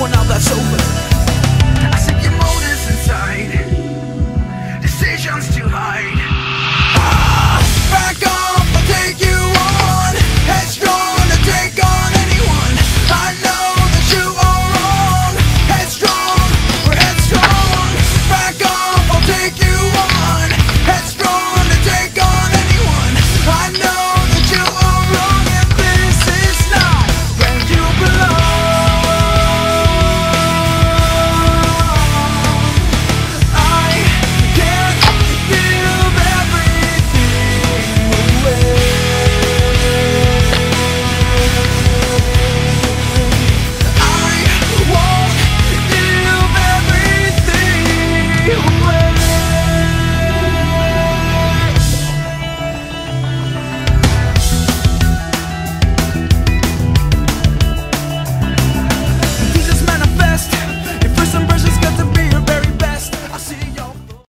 when all that's over. I said your motives inside, decisions too high.